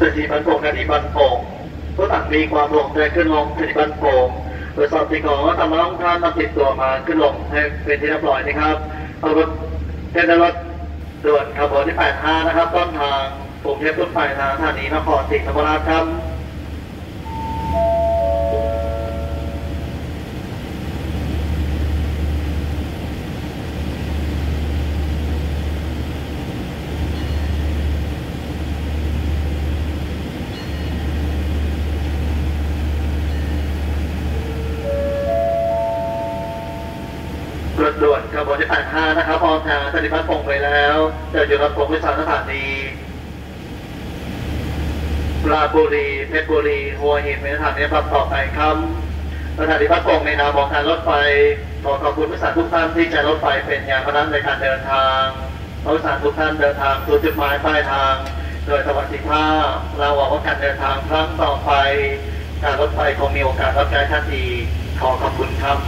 สติบันโป่งนาทีบันโป่งผู้ตักมีความหลงใจขึ้นลงสติบันโป่งตรวจสอบสิ่งของว่าทำร้องท่านนำติดตัวมาขึ้นลงให้เป็นที่เรียบร้อยนะครับเอารถเส้นรถด่วนขบวนที่85นะครับ ต้นทางกรุงเทพต้นไปทางสถานีนครศรีธรรมราชครับ ด่วนขบวนที่85นะครับออกทางสถานีพัฒน์พงไปแล้วจะอยู่รับผมวิชาสถานีปราบุรีเพชรบุรีหัวหินเป็นสถานีพัฒน์ต่อไปครับสถานีพัฒน์พงในนามของการรถไฟขอขอบคุณผู้โดยสาทุกท่านที่ใช้รถไฟเป็นยานพาหนะในการเดินทางผู้โดยสาทุกท่านเดินทางสู่จุดหมายปลายทาง โดยสวัสดิภาพเราหวังว่าการเดินทางครั้งต่อไป การรถไฟคงมีโอกาสรับใช้ท่านอีขอขอบคุณครับ